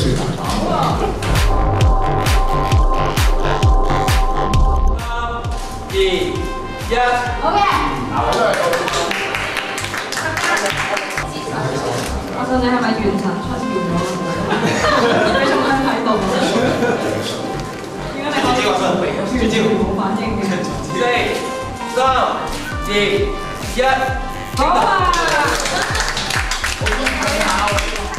三、二、一，好。我问你，系咪元好出好咗？好同好系度。我好你，好嘅？四、三、二、一，好啊。你好。